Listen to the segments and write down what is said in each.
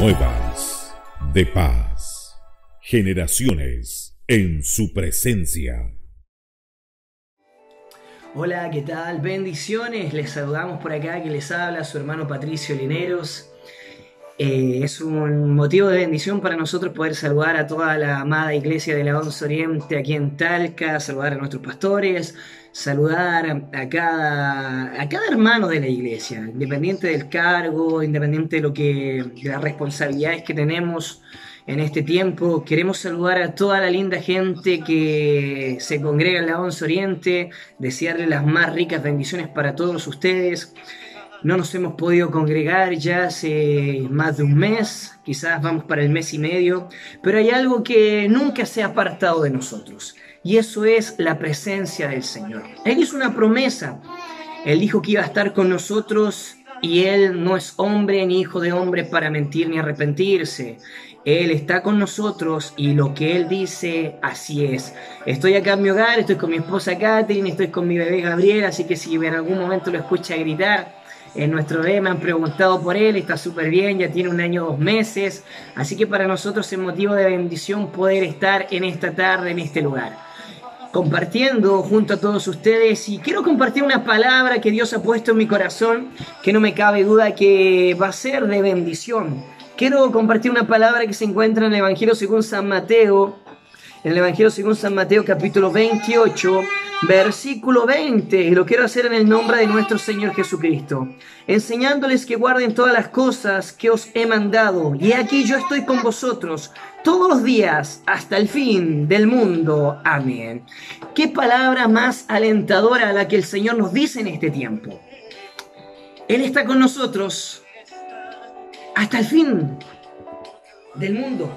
nuevas, de paz, generaciones en su presencia. Hola, ¿qué tal? Bendiciones. Les saludamos por acá que les habla su hermano Patricio Lineros. Eh, es un motivo de bendición para nosotros poder saludar a toda la amada iglesia de la Once Oriente aquí en Talca, saludar a nuestros pastores, saludar a cada, a cada hermano de la iglesia, independiente del cargo, independiente de, lo que, de las responsabilidades que tenemos en este tiempo. Queremos saludar a toda la linda gente que se congrega en la Once Oriente, desearle las más ricas bendiciones para todos ustedes. No nos hemos podido congregar ya hace más de un mes, quizás vamos para el mes y medio, pero hay algo que nunca se ha apartado de nosotros, y eso es la presencia del Señor. Él hizo una promesa, Él dijo que iba a estar con nosotros y Él no es hombre ni hijo de hombre para mentir ni arrepentirse. Él está con nosotros y lo que Él dice, así es. Estoy acá en mi hogar, estoy con mi esposa Catherine, estoy con mi bebé Gabriel, así que si en algún momento lo escucha gritar, en nuestro bebé han preguntado por él, está súper bien, ya tiene un año, dos meses, así que para nosotros es motivo de bendición poder estar en esta tarde, en este lugar compartiendo junto a todos ustedes y quiero compartir una palabra que Dios ha puesto en mi corazón que no me cabe duda que va a ser de bendición. Quiero compartir una palabra que se encuentra en el Evangelio según San Mateo, en el Evangelio según San Mateo capítulo 28, versículo 20, y lo quiero hacer en el nombre de nuestro Señor Jesucristo, enseñándoles que guarden todas las cosas que os he mandado, y aquí yo estoy con vosotros todos los días hasta el fin del mundo. Amén. Qué palabra más alentadora la que el Señor nos dice en este tiempo. Él está con nosotros hasta el fin del mundo.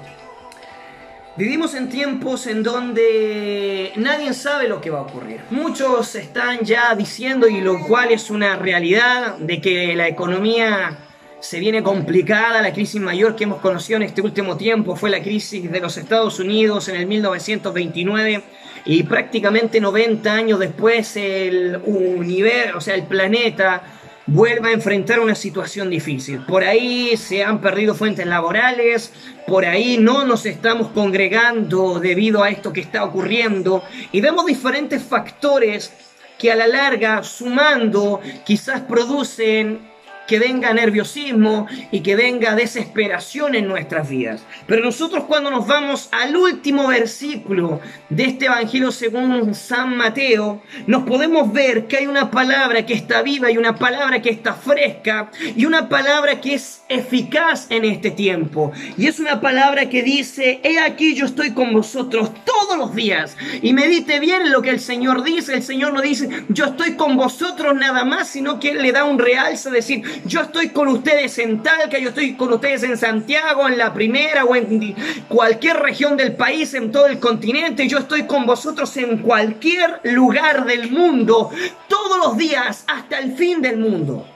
Vivimos en tiempos en donde nadie sabe lo que va a ocurrir. Muchos están ya diciendo, y lo cual es una realidad, de que la economía se viene complicada. La crisis mayor que hemos conocido en este último tiempo fue la crisis de los Estados Unidos en el 1929 y prácticamente 90 años después el universo, o sea, el planeta vuelva a enfrentar una situación difícil. Por ahí se han perdido fuentes laborales, por ahí no nos estamos congregando debido a esto que está ocurriendo y vemos diferentes factores que a la larga, sumando, quizás producen que venga nerviosismo y que venga desesperación en nuestras vidas. Pero nosotros cuando nos vamos al último versículo de este Evangelio según San Mateo, nos podemos ver que hay una palabra que está viva y una palabra que está fresca y una palabra que es eficaz en este tiempo. Y es una palabra que dice, he aquí yo estoy con vosotros todos los días. Y medite bien lo que el Señor dice. El Señor no dice, yo estoy con vosotros nada más, sino que Él le da un realce, decir, yo estoy con ustedes en Talca, yo estoy con ustedes en Santiago, en la primera o en cualquier región del país, en todo el continente. Yo estoy con vosotros en cualquier lugar del mundo, todos los días, hasta el fin del mundo.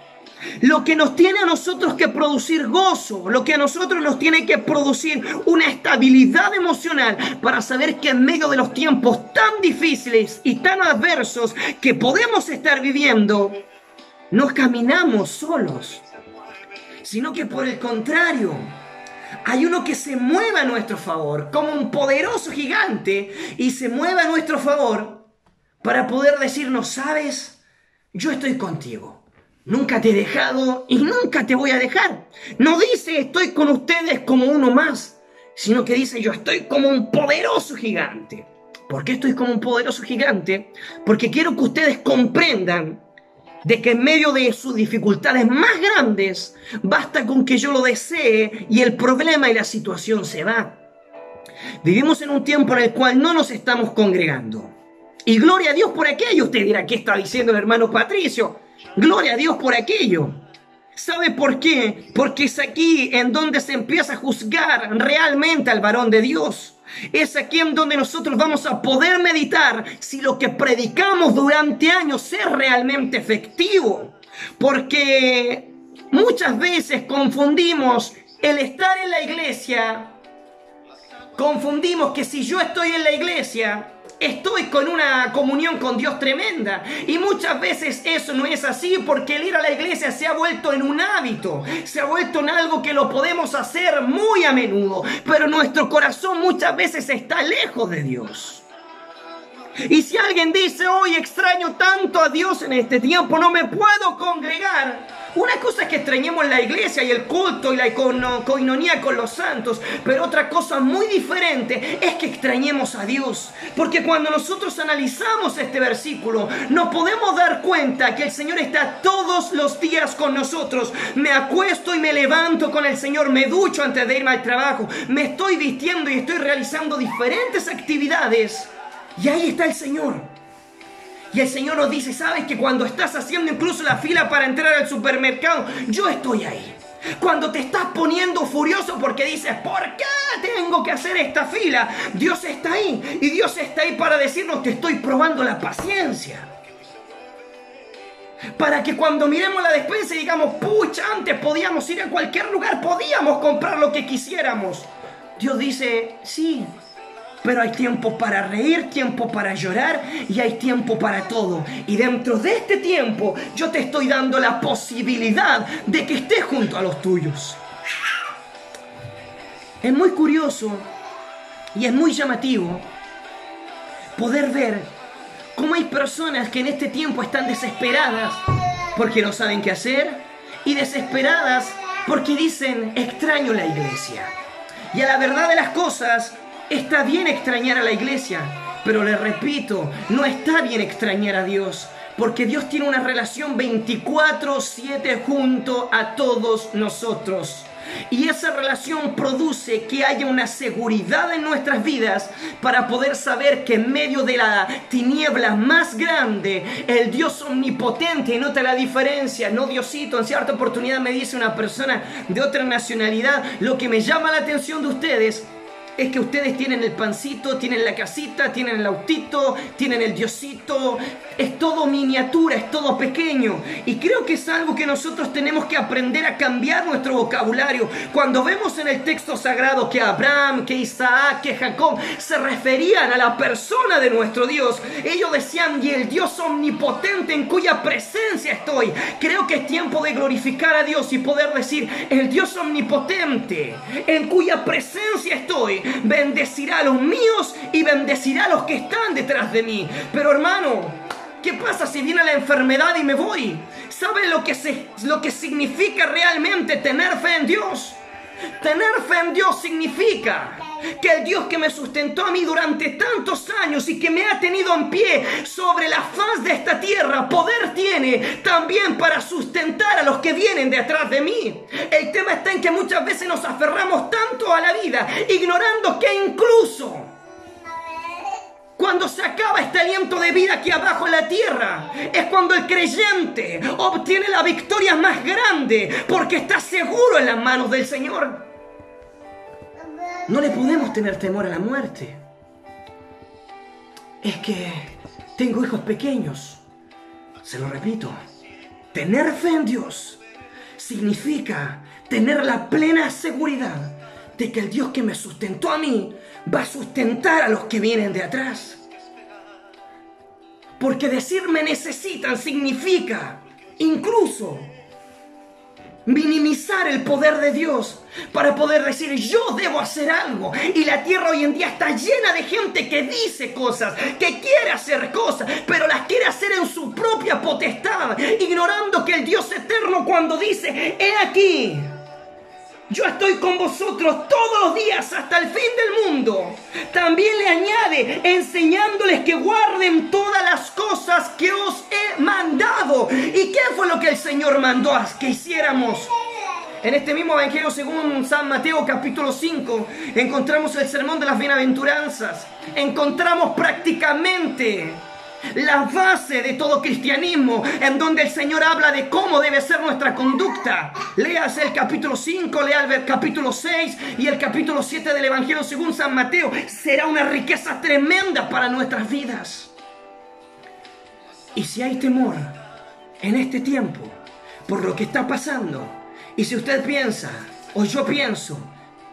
Lo que nos tiene a nosotros que producir gozo, lo que a nosotros nos tiene que producir una estabilidad emocional para saber que en medio de los tiempos tan difíciles y tan adversos que podemos estar viviendo, no caminamos solos, sino que por el contrario, hay uno que se mueve a nuestro favor, como un poderoso gigante, y se mueve a nuestro favor para poder decirnos, sabes, yo estoy contigo. Nunca te he dejado y nunca te voy a dejar. No dice estoy con ustedes como uno más, sino que dice yo estoy como un poderoso gigante. ¿Por qué estoy como un poderoso gigante? Porque quiero que ustedes comprendan de que en medio de sus dificultades más grandes, basta con que yo lo desee y el problema y la situación se va. Vivimos en un tiempo en el cual no nos estamos congregando. Y gloria a Dios por aquello. Usted dirá, ¿qué está diciendo el hermano Patricio? Gloria a Dios por aquello. ¿Sabe por qué? Porque es aquí en donde se empieza a juzgar realmente al varón de Dios. Es aquí en donde nosotros vamos a poder meditar si lo que predicamos durante años es realmente efectivo. Porque muchas veces confundimos el estar en la iglesia, confundimos que si yo estoy en la iglesia, estoy con una comunión con Dios tremenda. Y muchas veces eso no es así porque el ir a la iglesia se ha vuelto en un hábito, se ha vuelto en algo que lo podemos hacer muy a menudo, pero nuestro corazón muchas veces está lejos de Dios. Y si alguien dice, hoy extraño tanto a Dios en este tiempo, no me puedo congregar. Una cosa es que extrañemos la iglesia y el culto y la coinonía con los santos, pero otra cosa muy diferente es que extrañemos a Dios. Porque cuando nosotros analizamos este versículo, nos podemos dar cuenta que el Señor está todos los días con nosotros. Me acuesto y me levanto con el Señor, me ducho antes de irme al trabajo, me estoy vistiendo y estoy realizando diferentes actividades y ahí está el Señor. Y el Señor nos dice, sabes que cuando estás haciendo incluso la fila para entrar al supermercado, yo estoy ahí. Cuando te estás poniendo furioso porque dices, ¿por qué tengo que hacer esta fila? Dios está ahí. Y Dios está ahí para decirnos, te estoy probando la paciencia. Para que cuando miremos la despensa y digamos, pucha, antes podíamos ir a cualquier lugar, podíamos comprar lo que quisiéramos. Dios dice, sí, pero hay tiempo para reír, tiempo para llorar y hay tiempo para todo. Y dentro de este tiempo yo te estoy dando la posibilidad de que estés junto a los tuyos. Es muy curioso y es muy llamativo poder ver cómo hay personas que en este tiempo están desesperadas porque no saben qué hacer y desesperadas porque dicen extraño la iglesia. Y a la verdad de las cosas, Está bien extrañar a la iglesia, pero le repito, no está bien extrañar a Dios, porque Dios tiene una relación 24/7 junto a todos nosotros. Y esa relación produce que haya una seguridad en nuestras vidas para poder saber que en medio de la tiniebla más grande, el Dios omnipotente, nota la diferencia, no Diosito, en cierta oportunidad me dice una persona de otra nacionalidad, lo que me llama la atención de ustedes es que ustedes tienen el pancito, tienen la casita, tienen el autito, tienen el diosito. Es todo miniatura, es todo pequeño. Y creo que es algo que nosotros tenemos que aprender a cambiar nuestro vocabulario. Cuando vemos en el texto sagrado que Abraham, que Isaac, que Jacob se referían a la persona de nuestro Dios, ellos decían, y el Dios omnipotente en cuya presencia estoy. Creo que es tiempo de glorificar a Dios y poder decir, el Dios omnipotente en cuya presencia estoy bendecirá a los míos y bendecirá a los que están detrás de mí. Pero hermano, ¿qué pasa si viene la enfermedad y me voy? ¿Saben lo que, se, lo que significa realmente tener fe en Dios? Tener fe en Dios significa que el Dios que me sustentó a mí durante tantos años y que me ha tenido en pie sobre la faz de esta tierra, poder tiene también para sustentar a los que vienen detrás de mí. El tema está en que muchas veces nos aferramos tanto a la vida, ignorando que incluso cuando se acaba este aliento de vida aquí abajo en la tierra, es cuando el creyente obtiene la victoria más grande porque está seguro en las manos del Señor. No le podemos tener temor a la muerte. Es que tengo hijos pequeños. Se lo repito, tener fe en Dios significa tener la plena seguridad de que el Dios que me sustentó a mí va a sustentar a los que vienen de atrás. Porque decirme necesitan significa incluso minimizar el poder de Dios para poder decir yo debo hacer algo. Y la tierra hoy en día está llena de gente que dice cosas, que quiere hacer cosas, pero las quiere hacer en su propia potestad, ignorando que el Dios eterno cuando dice, he aquí yo estoy con vosotros todos los días hasta el fin del mundo. También le añade, enseñándoles que guarden todas las cosas que os he mandado. ¿Y qué fue lo que el Señor mandó a que hiciéramos? En este mismo Evangelio, según San Mateo capítulo 5, encontramos el sermón de las bienaventuranzas. Encontramos prácticamente la base de todo cristianismo, en donde el Señor habla de cómo debe ser nuestra conducta. Leas el capítulo 5, lea el capítulo 6 y el capítulo 7 del Evangelio según San Mateo. Será una riqueza tremenda para nuestras vidas. Y si hay temor en este tiempo por lo que está pasando, y si usted piensa, o yo pienso,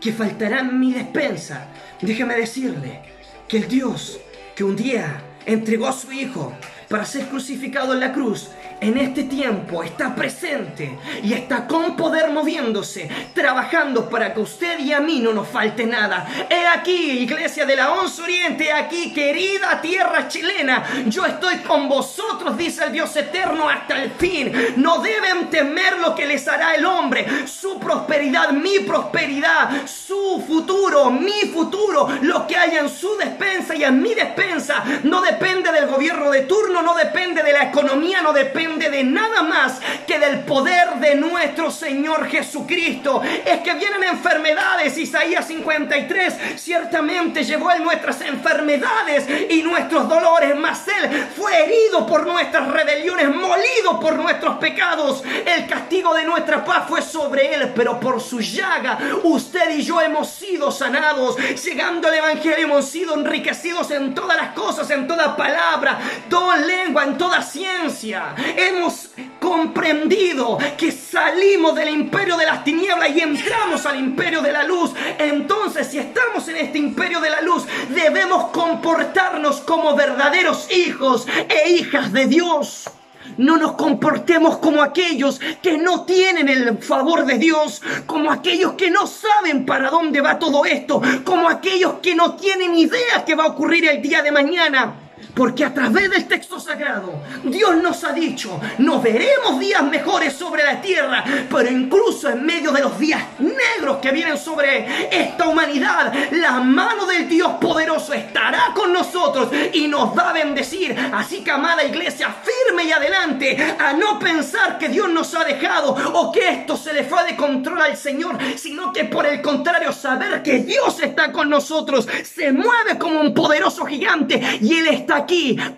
que faltará mi despensa, déjeme decirle que el Dios que un día entregó a su Hijo para ser crucificado en la cruz, en este tiempo está presente y está con poder moviéndose, trabajando para que usted y a mí no nos falte nada. He aquí, iglesia de la Once Oriente, he aquí, querida tierra chilena, yo estoy con vosotros, dice el Dios eterno, hasta el fin. No deben temer lo que les hará el hombre, su prosperidad, mi prosperidad, su futuro, mi futuro, lo que haya en su despensa y en mi despensa, no depende del gobierno de turno, no depende de la economía, no depende de nada más que del poder de nuestro Señor Jesucristo. Es que vienen enfermedades, Isaías 53, ciertamente llevó en nuestras enfermedades y nuestros dolores, mas Él fue herido por nuestras rebeliones, molido por nuestros pecados. El castigo de nuestra paz fue sobre Él, pero por su llaga usted y yo hemos sido sanados. Llegando al Evangelio hemos sido enriquecidos en todas las cosas, en toda palabra, toda lengua, en toda ciencia. Hemos comprendido que salimos del imperio de las tinieblas y entramos al imperio de la luz. Entonces, si estamos en este imperio de la luz, debemos comportarnos como verdaderos hijos e hijas de Dios. No nos comportemos como aquellos que no tienen el favor de Dios, como aquellos que no saben para dónde va todo esto, como aquellos que no tienen idea que va a ocurrir el día de mañana. Porque a través del texto sagrado, Dios nos ha dicho, no veremos días mejores sobre la tierra, pero incluso en medio de los días negros que vienen sobre esta humanidad, la mano del Dios poderoso estará con nosotros y nos va a bendecir. Así que, amada iglesia, firme y adelante, a no pensar que Dios nos ha dejado o que esto se le fue de control al Señor, sino que por el contrario, saber que Dios está con nosotros, se mueve como un poderoso gigante y Él está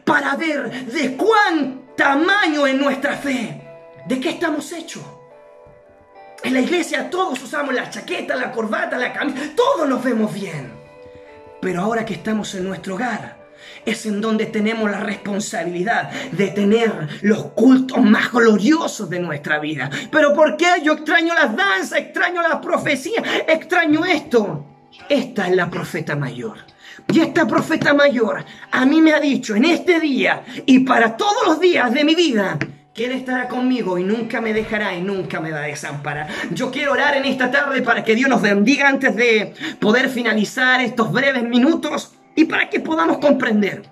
para ver de cuán tamaño es nuestra fe, de qué estamos hechos. En la iglesia todos usamos la chaqueta, la corbata, la camisa, todos nos vemos bien. Pero ahora que estamos en nuestro hogar, es en donde tenemos la responsabilidad de tener los cultos más gloriosos de nuestra vida. Pero ¿por qué? Yo extraño las danzas, extraño las profecías, extraño esto. Esta es la profeta mayor. Y esta profeta mayor a mí me ha dicho en este día y para todos los días de mi vida que Él estará conmigo y nunca me dejará y nunca me va a desamparar. Yo quiero orar en esta tarde para que Dios nos bendiga antes de poder finalizar estos breves minutos y para que podamos comprender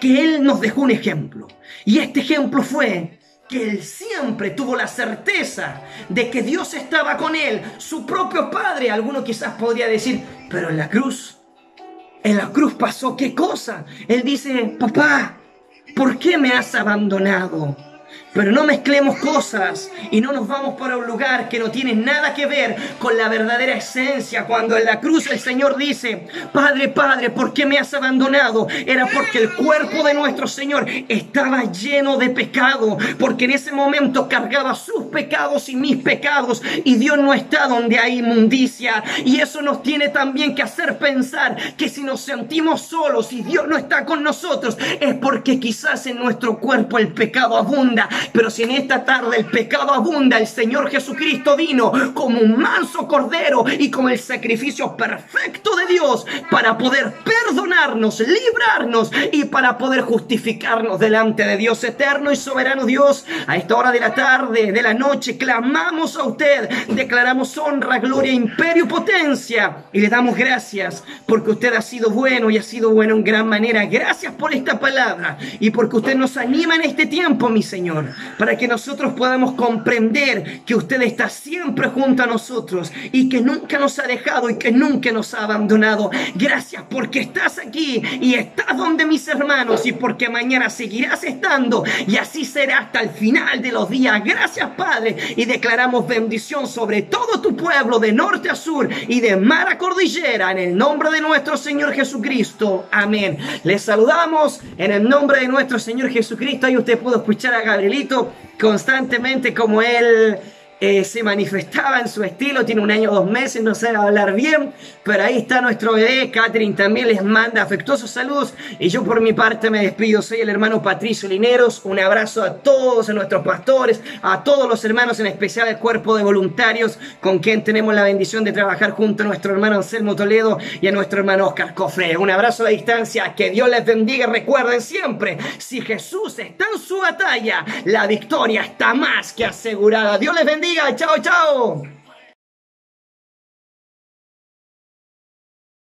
que Él nos dejó un ejemplo. Y este ejemplo fue él siempre tuvo la certeza de que Dios estaba con él, su propio padre. Alguno quizás podría decir, pero en la cruz en la cruz pasó qué cosa. Él dice, papá, ¿por qué me has abandonado? Pero no mezclemos cosas y no nos vamos para un lugar que no tiene nada que ver con la verdadera esencia. Cuando en la cruz el Señor dice, Padre, Padre, ¿por qué me has abandonado? Era porque el cuerpo de nuestro Señor estaba lleno de pecado, porque en ese momento cargaba sus pecados y mis pecados y Dios no está donde hay inmundicia. Y eso nos tiene también que hacer pensar que si nos sentimos solos y Dios no está con nosotros, es porque quizás en nuestro cuerpo el pecado abunda pero si en esta tarde el pecado abunda, el Señor Jesucristo vino como un manso cordero y como el sacrificio perfecto de Dios para poder perdonarnos, librarnos y para poder justificarnos delante de Dios eterno y soberano Dios. A esta hora de la tarde, de la noche, clamamos a usted, declaramos honra, gloria, imperio, potencia y le damos gracias porque usted ha sido bueno y ha sido bueno en gran manera. Gracias por esta palabra y porque usted nos anima en este tiempo, mi Señor para que nosotros podamos comprender que usted está siempre junto a nosotros y que nunca nos ha dejado y que nunca nos ha abandonado. Gracias porque estás aquí y estás donde mis hermanos y porque mañana seguirás estando y así será hasta el final de los días. Gracias Padre y declaramos bendición sobre todo tu pueblo de norte a sur y de mar a cordillera en el nombre de nuestro Señor Jesucristo. Amén. Les saludamos en el nombre de nuestro Señor Jesucristo. y usted pudo escuchar a Constantemente como él eh, se manifestaba en su estilo, tiene un año, dos meses, no sabe hablar bien, pero ahí está nuestro bebé, Catherine también les manda afectuosos saludos y yo por mi parte me despido, soy el hermano Patricio Lineros, un abrazo a todos, a nuestros pastores, a todos los hermanos, en especial al cuerpo de voluntarios con quien tenemos la bendición de trabajar junto a nuestro hermano Anselmo Toledo y a nuestro hermano Oscar Cofre. Un abrazo a la distancia, que Dios les bendiga, recuerden siempre, si Jesús está en su batalla, la victoria está más que asegurada. Dios les chao, chao.